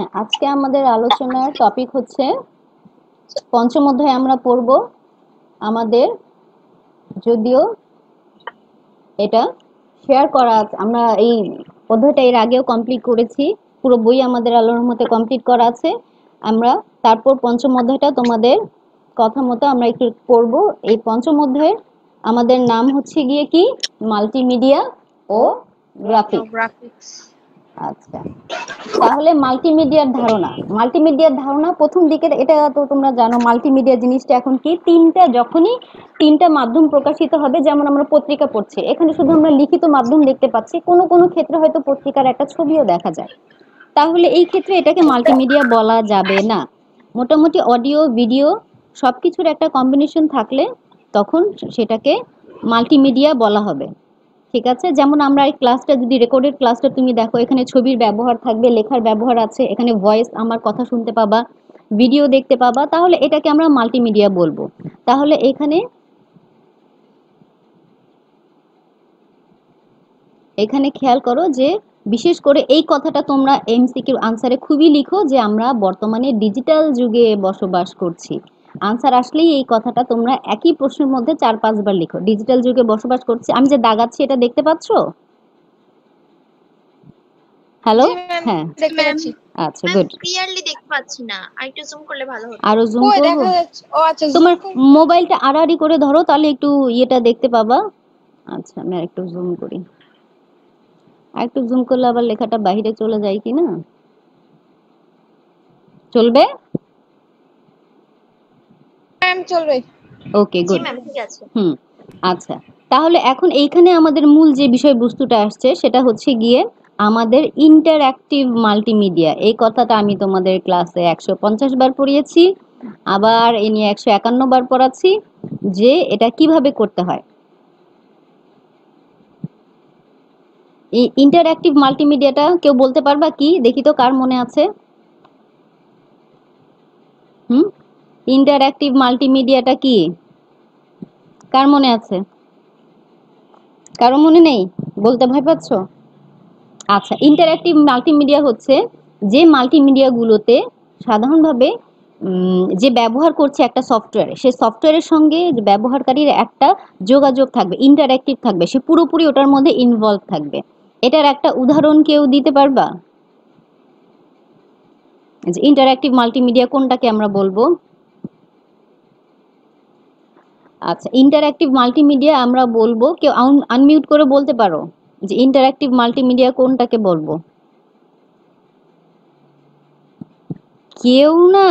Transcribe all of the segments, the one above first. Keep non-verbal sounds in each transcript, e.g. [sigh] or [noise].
হ্যাঁ আজকে আমাদের আলোচনার টপিক হচ্ছে পঞ্চম অধ্যায়ে আমরা পড়ব আমাদের যদিও এটা শেয়ার করা আমরা এই অধ্যায়টা এর আগেও কমপ্লিট করেছি, পুরো বই আমাদের আলোর মতে কমপ্লিট করা আছে। আমরা তারপর পঞ্চম অধ্যায়টা তোমাদের কথা মতো আমরা একটু পড়ব। এই পঞ্চম অধ্যায়ের আমাদের নাম হচ্ছে গিয়ে কি? মাল্টিমিডিয়া ও গ্রাফিক গ্রাফিক্স আচ্ছা। তাহলে মাল্টিমিডিয়ার ধারণা। মাল্টিমিডিয়ার ধারণা প্রথম দিকে এটা তো তোমরা জানো মাল্টিমিডিয়া জিনিসটা এখন কি? তিনটা যখনই তিনটা মাধ্যম প্রকাশিত হবে, যেমন আমরা পত্রিকা পড়ছি, এখানে শুধু আমরা লিখিত মাধ্যম দেখতে পাচ্ছি, কোনো কোনো ক্ষেত্রে হয়তো পত্রিকার একটা ছবিও দেখা যায়। তাহলে এই ক্ষেত্রে এটাকে মাল্টিমিডিয়া বলা যাবে না। মোটামুটি অডিও ভিডিও সবকিছুর একটা কম্বিনেশন থাকলে তখন সেটাকে মাল্টিমিডিয়া বলা হবে। ঠিক আছে? যেমন আমরা এই ক্লাসটা যদি রেকর্ডেড ক্লাসটা তুমি দেখো, এখানে ছবির ব্যবহার থাকবে, লেখার ব্যবহার আছে, এখানে ভয়েস আমার কথা শুনতে পাবা ভিডিও দেখতে পাবা, তাহলে এটাকে আমরা মাল্টিমিডিয়া বলব। তাহলে এখানে এখানে খেয়াল করো যে, বিশেষ করে এই কথাটা তোমরা এমসিকিউ আনসারে খুবই লিখো যে আমরা বর্তমানে ডিজিটাল যুগে বসবাস করছি। আনসার আসলেই এই কথাটা তোমরা একই প্রশ্নের মধ্যে চার পাঁচবার লিখো। ডিজিটাল যুগে বসবাস করছি। আমি যে দাগাচ্ছি এটা দেখতে পাচ্ছ? হ্যালো হ্যাঁ। আচ্ছা গুড ক্লিয়ারলি দেখতে পাচ্ছি না। আরেকটু জুম করলে ভালো হতো। আরও জুম করব? যাচ্ছে। ও আচ্ছা তোমার মোবাইলটা আড়াআড়ি করে ধরো তাহলে একটু ইয়েটা দেখতে পাবা। আচ্ছা আমি আরেকটু জুম করি। আরেকটু জুম করলে আবার লেখাটা বাইরে চলে যায় কি না চলবে? ম্যাম চলবে ওকে গুড ম্যাম ঠিক আছে। হুম আচ্ছা। তাহলে এখন এইখানে আমাদের মূল যে বিষয়বস্তুটা আসছে সেটা হচ্ছে গিয়ে আমাদের ইন্টারঅ্যাক্টিভ মাল্টিমিডিয়া এই কথাটা আমি তোমাদের ক্লাসে একশো পঞ্চাশ বার পড়িয়েছি আবার এ নিয়ে একশো একান্ন বার পড়াচ্ছি যে এটা কীভাবে করতে হয়। এই ইন্টারঅ্যাক্টিভ মাল্টিমিডিয়াটা কেউ বলতে পারবা কি? দেখি তো কার মনে আছে। হুম? ইন্টারঅ্যাক্টিভ মাল্টিমিডিয়াটা কি? কার মনে আছে? কারও মনে নেই? বলতে ভয় পাচ্ছ? আচ্ছা ইন্টারঅ্যাক্টিভ মাল্টিমিডিয়া হচ্ছে যে মাল্টিমিডিয়াগুলোতে সাধারণভাবে যে ব্যবহার করছে একটা সফটওয়্যার, সে সফটওয়্যারের সঙ্গে ব্যবহারকারীর একটা যোগাযোগ থাকবে, ইন্টারঅ্যাক্টিভ থাকবে, সে পুরোপুরি ওটার মধ্যে ইনভলভ থাকবে। এটার একটা উদাহরণ কেউ দিতে পারবা? ইন্টারঅ্যাক্টিভ মাল্টিমিডিয়া কোনটাকে আমরা বলব? আচ্ছা ইন্টারঅ্যাক্টিভ মাল্টিমিডিয়া আমরা বলব কেউ আনমিউট করে বলতে পারো যে ইন্টারঅ্যাক্টিভ মাল্টিমিডিয়া কোনটাকে বলব? কেউ না?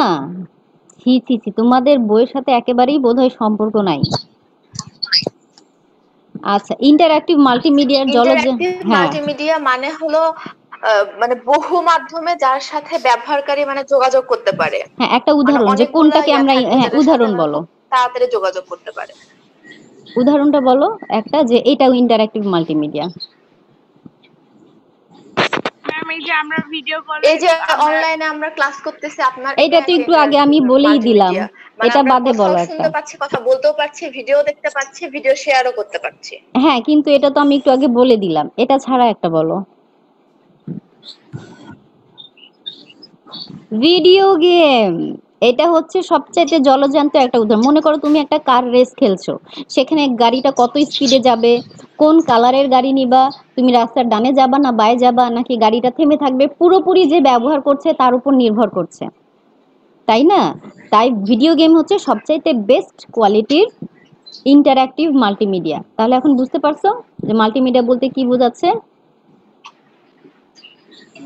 ছি ছি ছি তোমাদের বইয়ের সাথে একেবারেই বোধহয় সম্পর্ক নাই। আচ্ছা ইন্টারঅ্যাক্টিভ মাল্টিমিডিয়ার জলজ ইন্টারঅ্যাক্টিভ হ্যাঁ। মাল্টিমিডিয়া মানে হলো মানে বহু মাধ্যমে যার সাথে ব্যবহারকারী মানে যোগাযোগ করতে পারে। হ্যাঁ একটা উদাহরণ যে কোনটাকে আমরা হ্যাঁ উদাহরণ বলো। তাড়াতাড়ি যোগাযোগ করতে পারে। উদাহরণটা বলো একটা যে এটাও ইন্টারঅ্যাক্টিভ মাল্টিমিডিয়া ম্যাম এই যে আমরা ভিডিও কল এই যে অনলাইনে আমরা ক্লাস করতেছি আপনার এইটা তো একটু আগে আমি বলেই দিলাম। এটা বাদে বলো একটা। শুনতে পাচ্ছি কথা বলতেও পারছি ভিডিও দেখতে পাচ্ছি ভিডিও শেয়ারও করতে পারছি। হ্যাঁ কিন্তু এটা তো আমি একটু আগে বলে দিলাম। এটা ছাড়া একটা বলো। ভিডিও গেম এটা হচ্ছে সবচাইতে জলজান্ত একটা উদাহরণ। মনে করো তুমি একটা কার রেস খেলছো। সেখানে গাড়িটা কত স্পিডে যাবে কোন কালারের গাড়ি নিবা তুমি রাস্তার ডানে যাবা না বায়ে যাবা নাকি গাড়িটা থেমে থাকবে পুরোপুরি যে ব্যবহার করছে তার উপর নির্ভর করছে। তাই না? তাই ভিডিও গেম হচ্ছে সবচাইতে বেস্ট কোয়ালিটির ইন্টারঅ্যাক্টিভ মাল্টিমিডিয়া তাহলে এখন বুঝতে পারছ যে মাল্টিমিডিয়া বলতে কি বোঝাচ্ছে?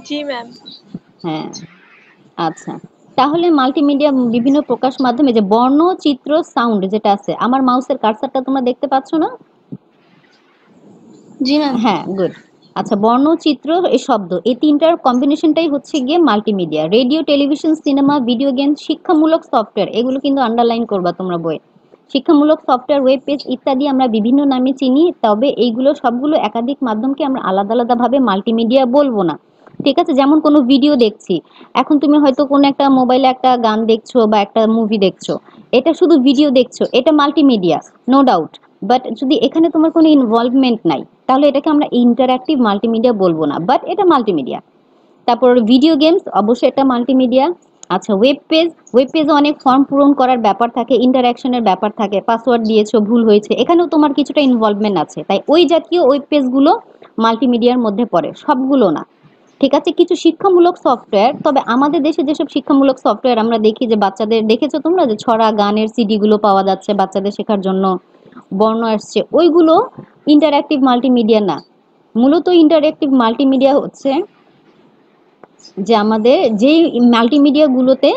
জি ম্যাম হ্যাঁ। আচ্ছা। তাহলে মাল্টিমিডিয়া বিভিন্ন প্রকাশ মাধ্যমে যে বর্ণ চিত্র সাউন্ড যেটা আছে আমার মাউসের কার্সারটা তোমরা দেখতে পাচ্ছ না? জি ম্যাম হ্যাঁ গুড আচ্ছা বর্ণ চিত্র এই শব্দ এই তিনটার কম্বিনেশনটাই হচ্ছে গিয়ে multimedia radio television cinema video game শিক্ষামূলক সফটওয়্যার এগুলো কিন্তু আন্ডারলাইন করবা তোমরা বই শিক্ষামূলক সফটওয়্যার ওয়েব পেজ ইত্যাদি আমরা বিভিন্ন নামে চিনি তবে এইগুলো সবগুলো একাধিক মাধ্যমকে আমরা আলাদা আলাদাভাবে মাল্টিমিডিয়া বলব না। ঠিক আছে? যেমন কোনো ভিডিও দেখছি, এখন তুমি হয়তো কোনো একটা মোবাইলে একটা গান দেখছ বা একটা মুভি দেখছ, এটা শুধু ভিডিও দেখছ, এটা মাল্টিমিডিয়া নো ডাউট বাট যদি এখানে তোমার কোনো ইনভলভমেন্ট নাই, তাহলে এটাকে আমরা ইন্টারঅ্যাক্টিভ মাল্টিমিডিয়া বলব না বাট এটা মাল্টিমিডিয়া তারপর ভিডিও গেমস অবশ্যই এটা মাল্টিমিডিয়া আচ্ছা ওয়েব পেজ ওয়েব পেজে অনেক ফর্ম পূরণ করার ব্যাপার থাকে ইন্টারাকশনের ব্যাপার থাকে পাসওয়ার্ড দিয়েছ, ভুল হয়েছে, এখানেও তোমার কিছুটা ইনভলভমেন্ট আছে, তাই ওই জাতীয় ওয়েব পেজগুলো মাল্টিমিডিয়ার মধ্যে পড়ে, সবগুলো না। ঠিক আছে কিছু শিক্ষামূলক সফটওয়্যার তবে আমাদের দেশে যেসব শিক্ষামূলক সফটওয়্যার আমরা দেখি যে বাচ্চাদের দেখেছ তোমরা যে ছড়া গানের সিডি গুলো পাওয়া যাচ্ছে বাচ্চাদের শেখার জন্য বর্ণ আসছে ওইগুলো ইন্টারঅ্যাক্টিভ মাল্টিমিডিয়া না। মূলত ইন্টারঅ্যাক্টিভ মাল্টিমিডিয়া হচ্ছে যে আমাদের যেই মাল্টিমিডিয়া গুলোতে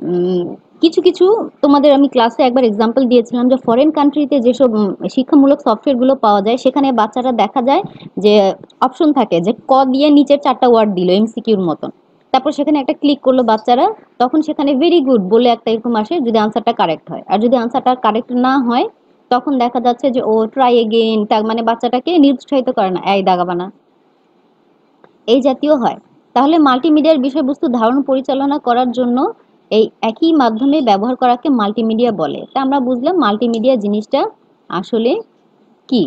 উম, কিছু কিছু তোমাদের আমি ক্লাসে একবার এক্সাম্পল দিয়েছিলাম যে ফরেন কান্ট্রিতে যেসব শিক্ষামূলক সফটওয়্যারগুলো পাওয়া যায়, সেখানে বাচ্চারা দেখা যায় যে অপশন থাকে যে ক দিয়ে নিচের চারটা ওয়ার্ড দিল এমসিকিউর মতন। তারপর সেখানে একটা ক্লিক করল বাচ্চারা, তখন সেখানে ভেরি গুড বলে একটা এরকম আসে যদি আনসারটা কারেক্ট হয়। আর যদি আনসারটা কারেক্ট না হয়, তখন দেখা যাচ্ছে যে ও ট্রাই এগেইন মানে বাচ্চাটাকে নিরুৎসাহিত করে না, এই দাগাবানা এই জাতীয় হয়। তাহলে মাল্টিমিডিয়ার বিষয়বস্তু ধারণ পরিচালনা করার জন্য এই একই মাধ্যমে ব্যবহার করাকে মাল্টিমিডিয়া বলে। তা আমরা বুঝলাম মাল্টিমিডিয়া জিনিসটা আসলে কি?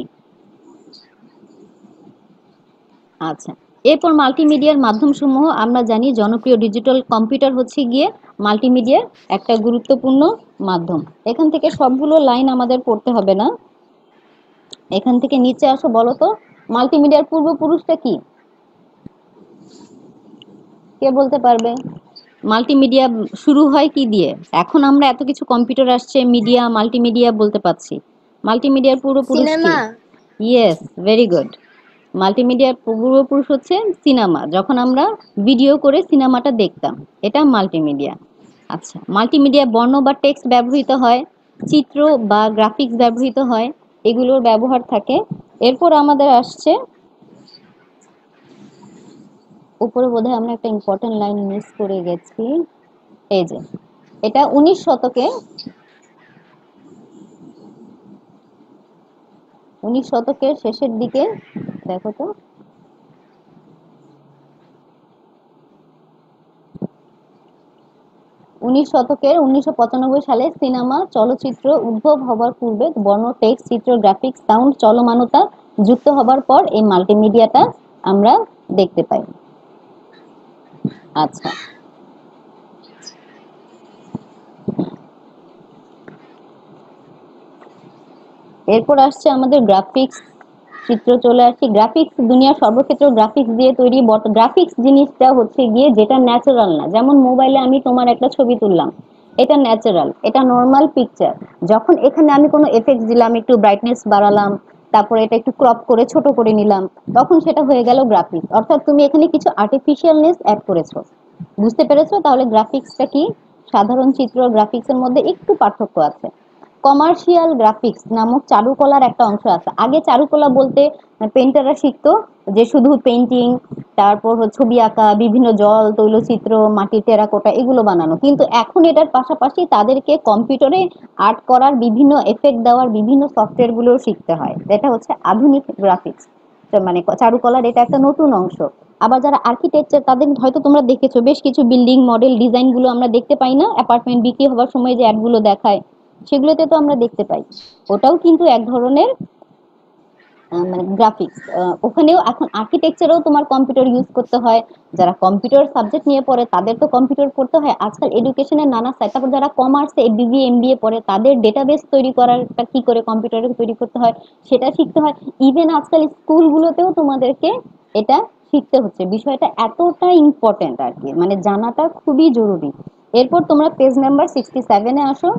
আচ্ছা এরপর মাল্টিমিডিয়ার মাধ্যমসমূহ আমরা জানি জনপ্রিয় ডিজিটাল কম্পিউটার হচ্ছে গিয়ে মাল্টিমিডিয়ার একটা গুরুত্বপূর্ণ মাধ্যম। এখান থেকে সবগুলো লাইন আমাদের পড়তে হবে না। এখান থেকে নিচে আসো বলো তো মাল্টিমিডিয়ার পূর্বপুরুষটা কি? কে বলতে পারবে? মাল্টিমিডিয়া শুরু হয় কি দিয়ে? এখন আমরা এত কিছু কম্পিউটার আসছে মিডিয়া মাল্টিমিডিয়া বলতে পাচ্ছি মাল্টিমিডিয়ার পূর্বপুরুষ সিনেমা। ইয়েস ভেরি গুড মাল্টিমিডিয়ার পূর্বপুরুষ হচ্ছে সিনেমা। যখন আমরা ভিডিও করে সিনেমাটা দেখতাম এটা মাল্টিমিডিয়া আচ্ছা মাল্টিমিডিয়া বর্ণ বা টেক্সট ব্যবহৃত হয় চিত্র বা গ্রাফিক্স ব্যবহৃত হয় এগুলোর ব্যবহার থাকে। এরপর আমাদের আসছে উপরে বোধহয় আমরা একটা ইম্পর্টেন্ট লাইন মিস করে গেছি। এই যে, এটা উনিশ শতকে, উনিশ শতকের শেষের দিকে, দেখো তো, উনিশ শতকের উনিশশো পঁচানব্বই সালে সিনেমা, চলচ্চিত্র উদ্ভব হবার পূর্বে বর্ণ টেক্সট চিত্র গ্রাফিক্স সাউন্ড চলমানতা যুক্ত হবার পর এই মাল্টিমিডিয়াটা আমরা দেখতে পাই। আচ্ছা। এরপর আসছে আমাদের গ্রাফিক্স চিত্র, চলে আসছে গ্রাফিক্স দুনিয়ার সর্বক্ষেত্রে গ্রাফিক্স দিয়ে তৈরি গ্রাফিক্স জিনিসটা হচ্ছে গিয়ে যেটা ন্যাচারাল না। যেমন মোবাইলে আমি তোমার একটা ছবি তুললাম, এটা ন্যাচারাল এটা নর্মাল পিকচার যখন এখানে আমি কোনো এফেক্টস দিলাম, একটু ব্রাইটনেস বাড়ালাম তারপরে এটা একটু ক্রপ করে ছোট করে নিলাম, তখন সেটা হয়ে গেল গ্রাফিক্স অর্থাৎ তুমি এখানে কিছু আর্টিফিশিয়ালনেস অ্যাড করেছ। বুঝতে পেরেছ? তাহলে গ্রাফিক্সটা কি? সাধারণ চিত্র গ্রাফিক্সের মধ্যে একটু পার্থক্য আছে। কমার্শিয়াল গ্রাফিক্স নামক চারুকলার একটা অংশ আছে। আগে চারুকলা বলতে পেন্টাররা শিখতো যে শুধু পেন্টিং তারপর ছবি আঁকা, বিভিন্ন জল, তৈলচিত্র, মাটির টেরাকোটা এগুলো বানানো। কিন্তু এখন এটার পাশাপাশি তাদেরকে কম্পিউটারে আর্ট করার বিভিন্ন এফেক্ট দেওয়ার বিভিন্ন সফটওয়্যারগুলোও শিখতে হয়। এটা হচ্ছে আধুনিক গ্রাফিক্স মানে চারুকলার এটা একটা নতুন অংশ। আবার যারা আর্কিটেকচার তাদের হয়তো তোমরা দেখেছ, বেশ কিছু বিল্ডিং মডেল ডিজাইনগুলো আমরা দেখতে পাই না? অ্যাপার্টমেন্ট বিক্রি হওয়ার সময় যে অ্যাডগুলো দেখায়, সেগুলোতে তো আমরা দেখতে পাই। ওটাও কিন্তু এক ধরনের মানে গ্রাফিক্স ওখানেও এখন আর্কিটেকচারেও তোমার কম্পিউটার ইউজ করতে হয়। যারা কম্পিউটার সাবজেক্ট নিয়ে পড়ে, তাদের তো কম্পিউটার পড়তে হয়। আজকাল এডুকেশনের নানা সাইড তারপর যারা কমার্সে বিবি এমবিএ পড়ে, তাদের ডেটাবেস তৈরি করারটা কি করে কম্পিউটারে তৈরি করতে হয়, সেটা শিখতে হয়। ইভেন আজকাল স্কুলগুলোতেও তোমাদেরকে এটা শিখতে হচ্ছে। বিষয়টা এতটা ইম্পর্টেন্ট আর কি। মানে জানাটা খুবই জরুরি। এরপর তোমরা পেজ নাম্বার সিক্সটি সেভেনে আসো।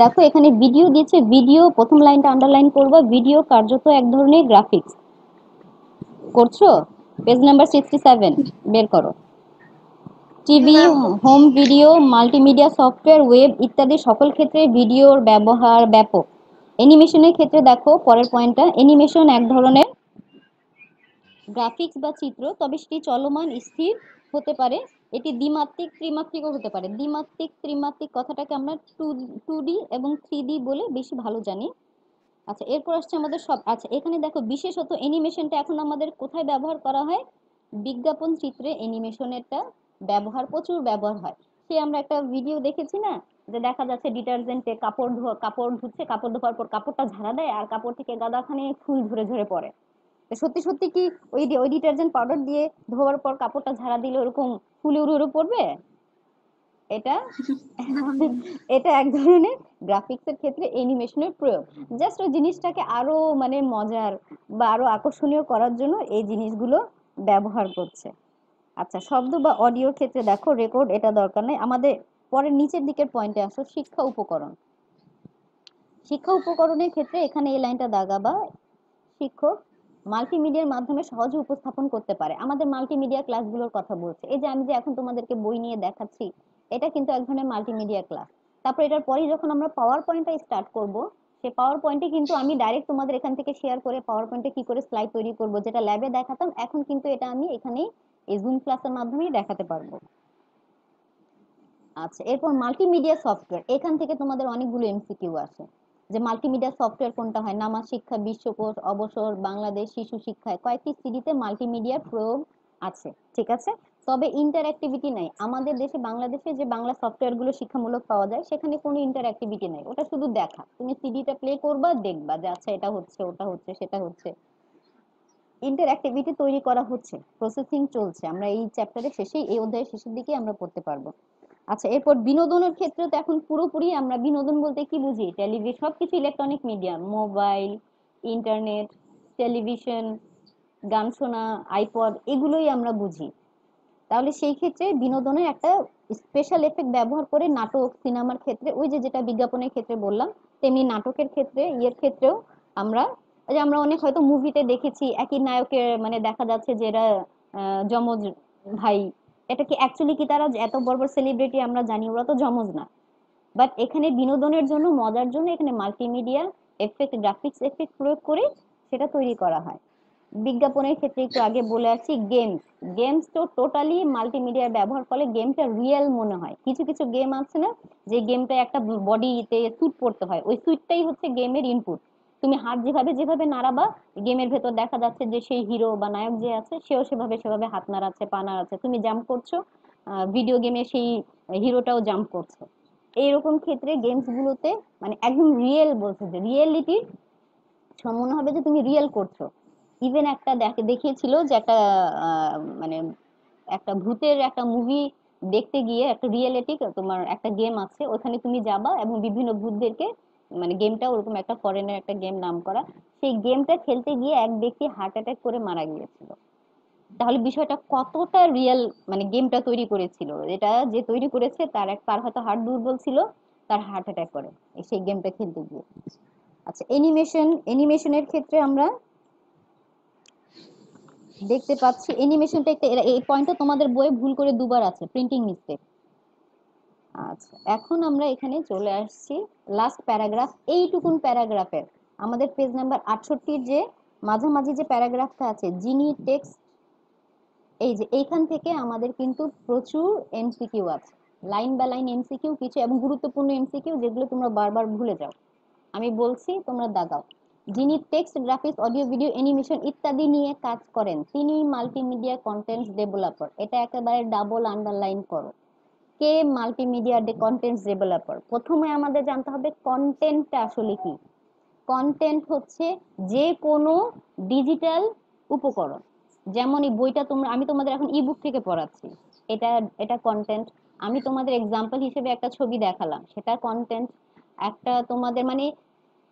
দেখো, এখানে ভিডিও দিয়েছে ভিডিও প্রথম লাইনটা আন্ডারলাইন করবা ভিডিও কার্যত এক ধরনের গ্রাফিক্স করছ? পেজ নাম্বার সিক্সটি সেভেন বের করো। TV home video multimedia software web ইত্যাদি সকল ক্ষেত্রে ভিডিওর ব্যবহার ব্যাপক। অ্যানিমেশনের ক্ষেত্রে দেখো, পরের পয়েন্টটা অ্যানিমেশন এক ধরনের গ্রাফিক্স বা চিত্র, তবে সেটি চলমান, স্থির হতে পারে। এটি দ্বিমাত্রিক, ত্রিমাত্রিকও হতে পারে। দ্বিমাত্রিক, ত্রিমাত্রিক কথাটাকে আমরা টু টু ডি এবং থ্রি ডি বলে বেশি ভালো জানি। আচ্ছা এরপর আসছে আমাদের সব আচ্ছা এখানে দেখো, বিশেষত অ্যানিমেশনটা এখন আমাদের কোথায় ব্যবহার করা হয়? বিজ্ঞাপন চিত্রে অ্যানিমেশনেরটা ব্যবহার, প্রচুর ব্যবহার হয়। সে আমরা একটা ভিডিও দেখেছি না? যে দেখা যাচ্ছে ডিটারজেন্টে কাপড় ধোয়া, কাপড় ধুচ্ছে, কাপড় ধোয়ার পর কাপড়টা ঝাড়া দেয় আর কাপড় থেকে গাদাখানে ফুল ঝরে ঝরে পড়ে। সত্যি সত্যি কি ওই ওই ডিটারজেন্ট পাউডার দিয়ে ধোয়ার পর কাপড়টা ঝাড়া দিলে ওরকম ফুলে উড়ে উড়ে পড়বে? এটা? [laughs] এটা এক ধরনের গ্রাফিক্সের ক্ষেত্রে অ্যানিমেশনের প্রয়োগ। জাস্ট ওই জিনিসটাকে আরও মানে মজার বা আরও আকর্ষণীয় করার জন্য এই জিনিসগুলো ব্যবহার করছে। আচ্ছা শব্দ বা অডিওর ক্ষেত্রে দেখো রেকর্ড এটা দরকার নেই। আমাদের পরের নিচের দিকের পয়েন্টে আসো শিক্ষা উপকরণ। শিক্ষা উপকরণের ক্ষেত্রে এখানে এই লাইনটা দাগাবা। শিক্ষক মাল্টিমিডিয়ার মাধ্যমে সহজে উপস্থাপন করতে পারে। আমাদের মাল্টিমিডিয়া ক্লাসগুলোর কথা বলছে। এই যে আমি যে এখন তোমাদেরকে বই নিয়ে দেখাচ্ছি, এটা কিন্তু এক ধরনের মাল্টিমিডিয়া ক্লাস তারপর এটার পরেই যখন আমরা পাওয়ার পয়েন্টটা স্টার্ট করব, সেই পাওয়ার পয়েন্টে কিন্তু আমি ডাইরেক্ট তোমাদের এখান থেকে শেয়ার করে পাওয়ার পয়েন্টে কি করে স্লাইড তৈরি করব, যেটা ল্যাবে দেখাতাম, এখন কিন্তু এটা আমি এখানেই এই জুম ক্লাসের মাধ্যমেই দেখাতে পারব। আচ্ছা এরপর মাল্টিমিডিয়া সফটওয়্যার এখান থেকে তোমাদের অনেকগুলো এমসিকিউ আসে। যে মাল্টিমিডিয়া সফটওয়্যার কোনটা হয়? নামা শিক্ষা, বিশ্বকোষ, অবসর, বাংলাদেশ শিশু শিক্ষায় কয়েকটি সিডিতে মাল্টিমিডিয়ার প্রয়োগ আছে, ঠিক আছে? তবে ইন্টারঅ্যাক্টিভিটি নাই। আমাদের দেশে, বাংলাদেশে যে বাংলা সফটওয়্যারগুলো শিক্ষামূলক পাওয়া যায়, সেখানে কোনো ইন্টারঅ্যাক্টিভিটি নাই। ওটা শুধু দেখা। তুমি সিডিটা প্লে করবা, দেখবা যে আচ্ছা এটা হচ্ছে, ওটা হচ্ছে, সেটা হচ্ছে। ইন্টারঅ্যাক্টিভিটি তৈরি করা হচ্ছে। প্রসেসিং চলছে। আমরা এই চ্যাপ্টারের শেষেই এই অধ্যায়ের শেষের দিকে আমরা পড়তে পারব। আচ্ছা এরপর বিনোদনের ক্ষেত্রে তো এখন পুরোপুরি আমরা বিনোদন বলতে কি বুঝি? টেলিভিশন সবকিছু electronic medium mobile internet television গান শোনা আইপড এগুলোই আমরা বুঝি। তাহলে সেই ক্ষেত্রে বিনোদনের একটা স্পেশাল এফেক্ট ব্যবহার করে নাটক সিনেমার ক্ষেত্রে, ওই যে যেটা বিজ্ঞাপনের ক্ষেত্রে বললাম, তেমনি নাটকের ক্ষেত্রে, ইয়ের ক্ষেত্রেও আমরা যে আমরা অনেক হয়তো মুভিতে দেখেছি, একই নায়কের মানে দেখা যাচ্ছে যে এরা যমজ ভাই এটা কি অ্যাকচুয়ালি কি তারা এত বড় বড় সেলিব্রিটি আমরা জানি? ওরা তো যমজ না। বাট এখানে বিনোদনের জন্য, মজার জন্য এখানে মাল্টিমিডিয়া এফেক্ট গ্রাফিক্স এফেক্ট প্রয়োগ করে সেটা তৈরি করা হয়। বিজ্ঞাপনের ক্ষেত্রে একটু আগে বলে আছি গেমস গেমস তো টোটালি মাল্টিমিডিয়ার ব্যবহার ফলে গেমটা রিয়েল মনে হয়। কিছু কিছু গেম আছে না, যে গেমটা একটা বডিতে স্যুট পড়তে হয়। ওই স্যুটটাই হচ্ছে গেমের ইনপুট তুমি হাত যেভাবে যেভাবে নাড়াবা, গেমের ভেতর দেখা যাচ্ছে যে সেই হিরো বা নায়ক যে আছে, সেও সেভাবে সেভাবে হাত নাড়াচ্ছে, পা নাড়াচ্ছে। তুমি জাম্প করছ ভিডিও গেমে সেই হিরোটাও জাম্প করছে। এইরকম ক্ষেত্রে গেমস গুলোতে মানে একদম রিয়েল বলছে যে রিয়েলিটি মনে হবে যে তুমি রিয়েল করছ। ইভেন একটা দেখে, দেখিয়েছিল যে একটা মানে একটা ভূতের একটা মুভি দেখতে গিয়ে একটা রিয়েলিটি তোমার একটা গেম আছে, ওখানে তুমি যাবা এবং বিভিন্ন ভূতদেরকে মানে গেমটা ওরকম একটা ফরেনের একটা গেম নাম করা সেই গেমটা খেলতে গিয়ে এক ব্যক্তি হার্ট অ্যাটাক করে মারা গিয়েছিল। তাহলে বিষয়টা কতটা রিয়েল মানে গেমটা তৈরি করেছিল? এটা যে তৈরি করেছে, তার এক তার হয়তো হার্ট দুর্বল ছিল, তার হার্ট অ্যাটাক করে সেই গেমটা খেলতে গিয়ে। আচ্ছা অ্যানিমেশন অ্যানিমেশনের ক্ষেত্রে আমরা দেখতে পাচ্ছি অ্যানিমেশনটা একটা এই পয়েন্টটা তোমাদের বইয়ে ভুল করে দুবার আছে প্রিন্টিং মিস্টেক আচ্ছা এখন আমরা এখানে চলে আসছি লাস্ট প্যারাগ্রাফ এইটুকুন প্যারাগ্রাফের আমাদের পেজ নাম্বার আটষট্টির যে মাঝামাঝি যে প্যারাগ্রাফটা আছে, যিনি টেক্সট এই যে এইখান থেকে আমাদের কিন্তু প্রচুর এমসিকিউ আছে। লাইন বাই লাইন এমসিকিউ কিছু এবং গুরুত্বপূর্ণ এমসিকিউ যেগুলো তোমরা বারবার ভুলে যাও। আমি বলছি, তোমরা দাগাও। যিনি text graphics audio video animation ইত্যাদি নিয়ে কাজ করেন, তিনি মাল্টিমিডিয়া কন্টেন্ট ডেভেলপার এটা একেবারে ডাবল আন্ডারলাইন করো। কে মাল্টিমিডিয়া কন্টেন্টস ডেভেলপার প্রথমে আমাদের জানতে হবে কন্টেন্টটা আসলে কি? কন্টেন্ট হচ্ছে যে কোনো ডিজিটাল উপকরণ। যেমন এই বইটা তোমরা, আমি তোমাদের এখন ইবুক থেকে পড়াচ্ছি। এটা এটা কন্টেন্ট আমি তোমাদের এক্সাম্পল হিসেবে একটা ছবি দেখালাম। সেটা কন্টেন্ট একটা তোমাদের মানে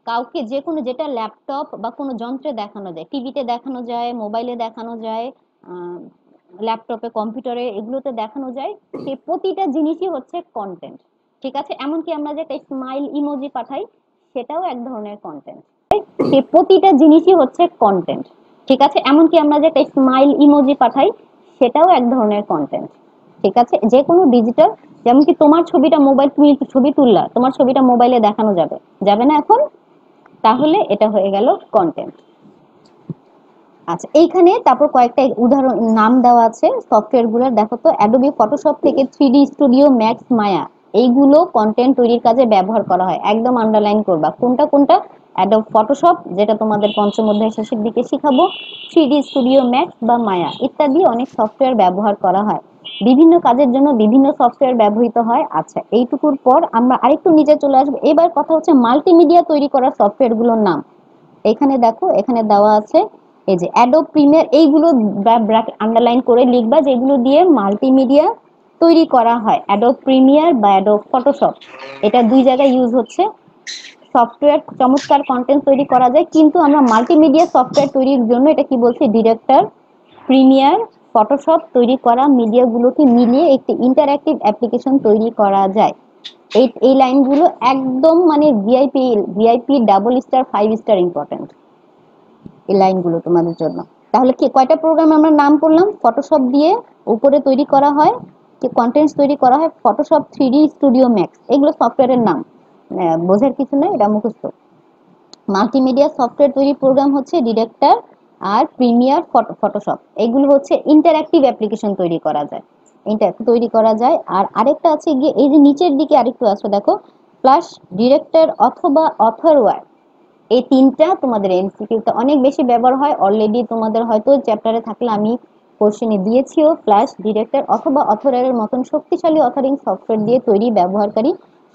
কাউকে যে কোনো, যেটা ল্যাপটপ বা কোনো যন্ত্রে দেখানো যায়। টিভিতে দেখানো যায় মোবাইলে দেখানো যায় ল্যাপটপে কম্পিউটারে এগুলোতে দেখানো যায় সেই প্রতিটা জিনিসই হচ্ছে কন্টেন্ট ঠিক আছে? এমনকি আমরা যে একটা স্মাইল ইমোজি পাঠাই, সেটাও এক ধরনের কন্টেন্ট সেই প্রতিটা জিনিসই হচ্ছে কন্টেন্ট ঠিক আছে? এমনকি আমরা যে একটা স্মাইল ইমোজি পাঠাই, সেটাও এক ধরনের কন্টেন্ট ঠিক আছে? যে কোনো ডিজিটাল যেমন কি তোমার ছবিটা মোবাইল তুমি ছবি তুললা, তোমার ছবিটা মোবাইলে দেখানো যাবে যাবে না এখন? তাহলে এটা হয়ে গেল কন্টেন্ট আচ্ছা এইখানে তারপর কয়েকটা উদাহরণ, নাম দেওয়া আছে সফটওয়্যারগুলোর দেখো তো অ্যাডোবি ফটোশপ থেকে থ্রি স্টুডিও ম্যাক্স মায়া এইগুলো কন্টেন্ট তৈরির কাজে ব্যবহার করা হয়। একদম আন্ডারলাইন করবা। কোনটা কোনটা? অ্যাডোব ফটোশপ যেটা তোমাদের পঞ্চম অধ্যায় শেষের দিকে শিখাবো। থ্রি স্টুডিও ম্যাক্স বা মায়া ইত্যাদি অনেক সফটওয়্যার ব্যবহার করা হয়। বিভিন্ন কাজের জন্য বিভিন্ন সফটওয়্যার ব্যবহৃত হয়। আচ্ছা এইটুকুর পর আমরা আরেকটু নিচে চলে আসব। এবার কথা হচ্ছে মাল্টিমিডিয়া তৈরি করার সফটওয়্যারগুলোর নাম। এখানে দেখো, এখানে দেওয়া আছে এই যে অ্যাডোব প্রিমিয়ার এইগুলো আন্ডারলাইন করে লিখবা, যেগুলো দিয়ে মাল্টিমিডিয়া তৈরি করা হয়। অ্যাডোব প্রিমিয়ার বা অ্যাডোব ফটোশপ এটা দুই জায়গায় ইউজ হচ্ছে। সফটওয়্যার চমৎকার কন্টেন্ট তৈরি করা যায়, কিন্তু আমরা মাল্টিমিডিয়া সফটওয়্যার তৈরির জন্য এটা কি বলছি ডিরেক্টর প্রিমিয়ার ফটোশপ তৈরি করা মিডিয়াগুলোকে মিলিয়ে একটি ইন্টারঅ্যাক্টিভ অ্যাপ্লিকেশন তৈরি করা যায়। এই এই লাইনগুলো একদম মানে VIP VIP double star five star important এই লাইনগুলো তোমাদের জন্য। তাহলে কি কয়টা প্রোগ্রাম আমরা নাম করলাম ফটোশপ দিয়ে উপরে তৈরি করা হয় কি কন্টেন্টস তৈরি করা হয় ফটোশপ থ্রি স্টুডিও ম্যাক্স এগুলো সফটওয়্যারের নাম। বোঝার কিছু নেই, এটা মুখস্থ। মাল্টিমিডিয়া সফটওয়্যার তৈরি প্রোগ্রাম হচ্ছে ডিরেক্টর আর প্রিমিয়ার ফটোশপ এগুলো হচ্ছে ইন্টারঅ্যাক্টিভ অ্যাপ্লিকেশন তৈরি করা যায়। ইন্টার তৈরি করা যায়। আর আরেকটা আছে গিয়ে, এই যে নিচের দিকে আরেকটু আছে দেখো। প্লাস ডিরেক্টর অথবা অথরওয়ার এই তিনটা তোমাদের এমসিকিউতে অনেক বেশি ব্যবহার হয়। অলরেডি তোমাদের হয়তো চ্যাপ্টারে থাকলে আমি কোশ্চেনে দিয়েছিও প্লাস ডিরেক্টর অথবা অথরারের মতন শক্তিশালী অথরিং সফটওয়্যার দিয়ে তৈরি ব্যবহারকারী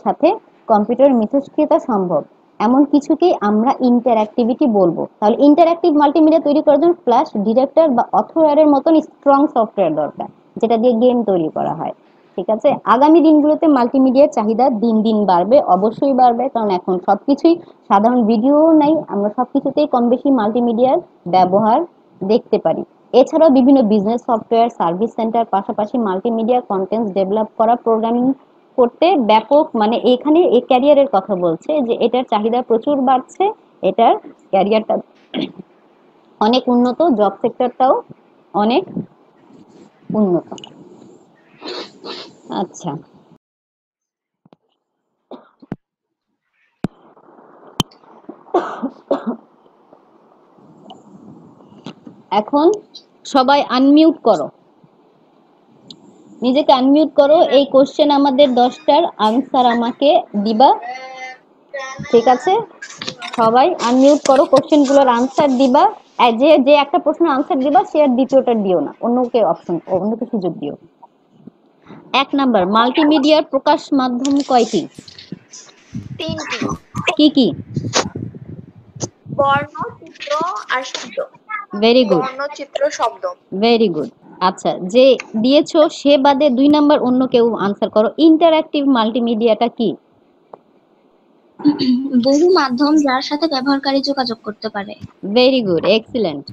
সাথে কম্পিউটার মিথস্ক্রিয়তা সম্ভব। এমন কিছুকেই আমরা ইন্টারঅ্যাক্টিভিটি বলব। তাহলে ইন্টারঅ্যাক্টিভ মাল্টিমিডিয়া তৈরি করার জন্য প্লাস ডিরেক্টর বা অথরারের মতন স্ট্রং সফটওয়্যার দরকার, যেটা দিয়ে গেম তৈরি করা হয়। ঠিক আছে? আগামী দিনগুলোতে মাল্টিমিডিয়ার চাহিদা দিন দিন বাড়বে, অবশ্যই বাড়বে, কারণ এখন সবকিছুই সাধারণ ভিডিও নাই, আমরা সবকিছুতেই কম বেশি মাল্টিমিডিয়ার ব্যবহার দেখতে পারি। এছাড়াও বিভিন্ন বিজনেস সফটওয়্যার সার্ভিস সেন্টার পাশাপাশি মাল্টিমিডিয়া কন্টেন্ট ডেভেলপ করা প্রোগ্রামিং করতে ব্যাপক মানে এখানে এই ক্যারিয়ারের কথা বলছে, যে এটার চাহিদা প্রচুর বাড়ছে, এটার ক্যারিয়ারটা অনেক উন্নত জব সেক্টরটাও অনেক উন্নত। আচ্ছা। এখন সবাই আনমিউট করো। নিজেকে আনমিউট করো, এই কোশ্চেন আমাদের দশটার আনসার আমাকে দিবা। ঠিক আছে? সবাই আনমিউট করো কোশ্চেনগুলোর আনসার দিবা। যে যে একটা প্রশ্নের আনসার দিবা, সে আর দ্বিতীয়টা দিও না। অন্যকে অপশন অন্য অন্যকে সুযোগ দিও। এক নাম্বার মাল্টিমিডিয়ার প্রকাশ মাধ্যম কয়টি? তিনটি। কি কি? বর্ণ চিত্র আর শব্দ। ভেরি গুড বর্ণ চিত্র শব্দ। ভেরি গুড আচ্ছা যে দিয়েছ সে বাদে দুই নাম্বার অন্য কেউ আনসার করো। ইন্টারঅ্যাক্টিভ মাল্টিমিডিয়াটা কি? বহু মাধ্যম যার সাথে ব্যবহারকারী যোগাযোগ করতে পারে। ভেরি গুড এক্সিলেন্ট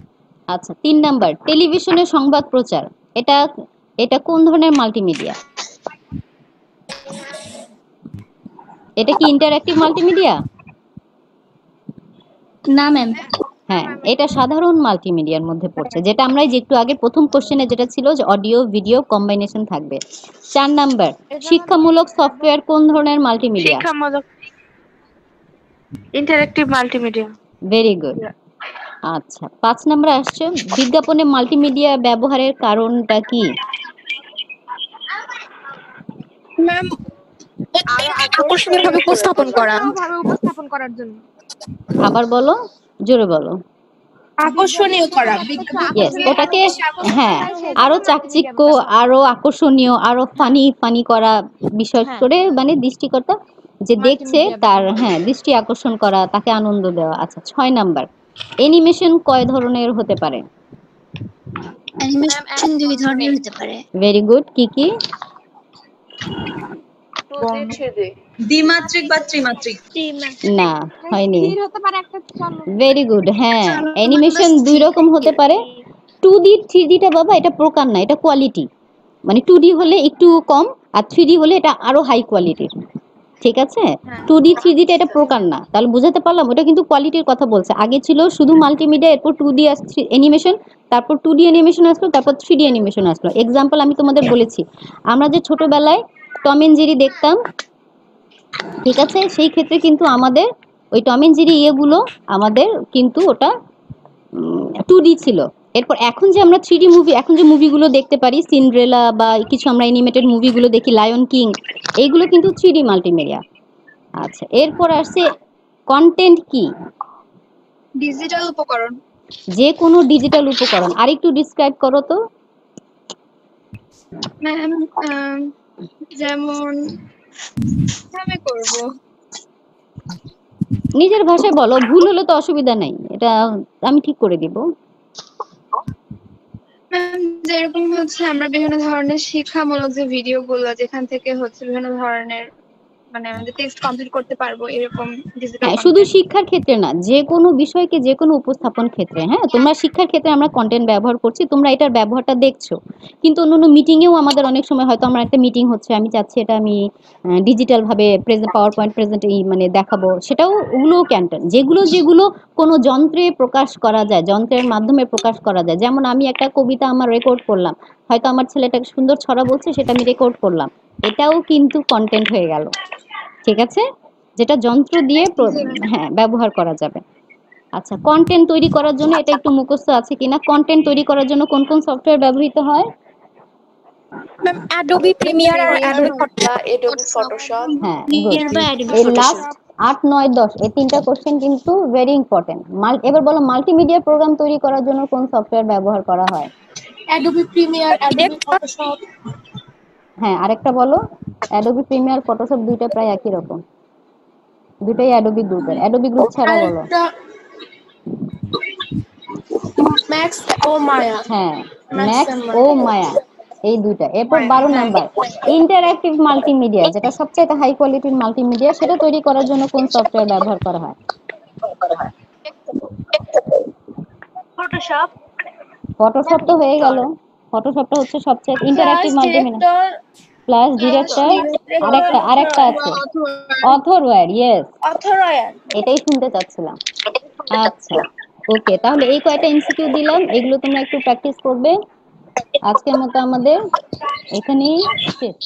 আচ্ছা তিন নাম্বার টেলিভিশনে সংবাদ প্রচার। এটা এটা কোন ধরনের মাল্টিমিডিয়া এটা কি ইন্টারঅ্যাক্টিভ মাল্টিমিডিয়া না ম্যাম হ্যাঁ এটা সাধারণ মাল্টিমিডিয়ার মধ্যে পড়ছে যেটা আমরা যে একটু আগে প্রথম কোশ্চেনে যেটা ছিল যে অডিও ভিডিও কম্বাইনেশন থাকবে। চার নাম্বার শিক্ষামূলক সফটওয়্যার কোন ধরনের মাল্টিমিডিয়া শিক্ষামূলক ইন্টারেক্টিভ মাল্টিমিডিয়া ভেরি গুড আচ্ছা পাঁচ নাম্বার আসছে বিজ্ঞাপনে মাল্টিমিডিয়া ব্যবহারের কারণটা কি? ম্যাম আরও উপস্থাপন করা। উপস্থাপন করার জন্য। আবার বলো জোরে বলো। আকর্ষণীয় করা ওটাকে হ্যাঁ আরও চাকচিক্য আরও আকর্ষণীয় আরও ফানি ফানি করা বিষয় করে মানে দৃষ্টিকর্তা যে দেখছে তার হ্যাঁ দৃষ্টি আকর্ষণ করা তাকে আনন্দ দেওয়া। আচ্ছা ছয় নাম্বার। অ্যানিমেশন কয় ধরনের হতে পারে? অ্যানিমেশন দুই ধরনের হতে পারে। ভেরি গুড কি কি? দ্বিমাত্রিক বা ত্রিমাত্রিক? না হয়নি। স্থির হতে পারে একটা চলো ভেরি গুড হ্যাঁ। অ্যানিমেশন দুই রকম হতে পারে। টু ডি থ্রি ডিটা বাবা এটা প্রকার না এটা কোয়ালিটি মানে টু ডি হলে একটু কম আর থ্রি ডি হলে এটা আরও হাই কোয়ালিটির ঠিক আছে? টু ডি থ্রি ডিটা এটা প্রকার না। তাহলে বুঝাতে পারলাম ওটা কিন্তু কোয়ালিটির কথা বলছে। আগে ছিল শুধু মাল্টিমিডিয়া এরপর টু ডি অ্যানিমেশন তারপর টু ডি অ্যানিমেশন আসলো তারপর থ্রি ডি অ্যানিমেশন আসলো। এক্সাম্পল আমি তোমাদের বলেছি। আমরা যে ছোটবেলায় টম এন্ড জেরি দেখতাম ঠিক আছে? সেই ক্ষেত্রে কিন্তু আমাদের ওই টম এন্ড জেরি ইয়েগুলো আমাদের কিন্তু ওটা টু ডি ছিল। এরপর এখন যে আমরা থ্রি মুভি এখন যে মুভিগুলো দেখতে পারি সিন্ড্রেলা বা কিছু আমরা অ্যানিমেটেড মুভিগুলো দেখি লায়ন কিং এইগুলো কিন্তু থ্রি ডি মাল্টিমিডিয়া আচ্ছা এরপর আসছে কন্টেন্ট কি? ডিজিটাল উপকরণ। যে কোনো ডিজিটাল উপকরণ। আরেকটু ডিসক্রাইব করো তো। ম্যাম যেমন আমি করব। নিজের ভাষায় বলো ভুল হলে তো অসুবিধা নাই। এটা আমি ঠিক করে দিব। যেরকম হচ্ছে আমরা বিভিন্ন ধরনের শিক্ষামূলক যে ভিডিও গুলো যেখান থেকে হচ্ছে বিভিন্ন ধরনের মানে টেক্সট কমপ্লিট করতে পারব এরকম ডিজিটাল হ্যাঁ শুধু শিক্ষার ক্ষেত্রে না যে কোনো বিষয়কে যে কোনো উপস্থাপন ক্ষেত্রে হ্যাঁ তোমরা শিক্ষার ক্ষেত্রে আমরা কন্টেন্ট ব্যবহার করছি তোমরা এটার ব্যবহারটা দেখছ। কিন্তু অন্য মিটিংয়েও আমাদের অনেক সময় হয়তো আমার একটা মিটিং হচ্ছে আমি চাচ্ছি এটা আমি ডিজিটাল ভাবে প্রেজেন্ট পাওয়ার পয়েন্ট প্রেজেন্ট মানে দেখাবো সেটাও ওগুলোও ক্যান্টেন যেগুলো যেগুলো কোনো যন্ত্রে প্রকাশ করা যায় যন্ত্রের মাধ্যমে প্রকাশ করা যায়। যেমন আমি একটা কবিতা আমার রেকর্ড করলাম হয়তো আমার ছেলেটাকে সুন্দর ছড়া বলছে সেটা আমি রেকর্ড করলাম। এটাও কিন্তু কন্টেন্ট হয়ে গেল। ঠিক আছে? যেটা যন্ত্র দিয়ে হ্যাঁ ব্যবহার করা যাবে। আচ্ছা কন্টেন্ট তৈরি করার জন্য এটা একটু মুখস্থ আছে কিনা? কন্টেন্ট তৈরি করার জন্য কোন কোন সফটওয়্যার ব্যবহৃত হয়? ম্যাম অ্যাডোবি প্রিমিয়ার আর অ্যাডোবি ফটোশপ হ্যাঁ Premiere বা Adobe এই লাস্ট আট নয় দশ এই তিনটা কোশ্চেন কিন্তু ভেরি ইম্পর্টেন্ট এবার বলো মাল্টিমিডিয়া প্রোগ্রাম তৈরি করার জন্য কোন সফটওয়্যার ব্যবহার করা হয়? অ্যাডোবি প্রিমিয়ার অ্যাডোবি ফটোশপ হ্যাঁ আরেকটা বলো? অ্যাডোবি প্রিমিয়ার ফটোশপ দুইটা প্রায় একই রকম। দুটাই অ্যাডোবি গ্রুপের অ্যাডোবি গ্রুপ ছাড়া বলো। ম্যাক্স ও মায়া হ্যাঁ ম্যাক্স ও মায়া এই দুইটা। এরপর বারো নাম্বার। ইন্টারঅ্যাক্টিভ মাল্টিমিডিয়া যেটা সবচেয়ে হাই কোয়ালিটির মাল্টিমিডিয়া সেটা তৈরি করার জন্য কোন সফটওয়্যার ব্যবহার করা হয়? ফটোশপ ফটোশপ তো হয়ে গেল। ফটোশপটা হচ্ছে সবচেয়ে ইন্টারঅ্যাক্টিভ মাল্টিমিডিয়া প্লাস ডিরেক্টর আরেকটা আরেকটা আছে। অথরওয়্যার ইয়েস অথরয়ান এটাই শুনতে চাচ্ছিলাম। আচ্ছা ওকে তাহলে এই কয়টা এমসিকিউ দিলাম এগুলো তোমরা একটু প্র্যাকটিস করবে। আজকের মতো আমাদের এখানেই শেষ।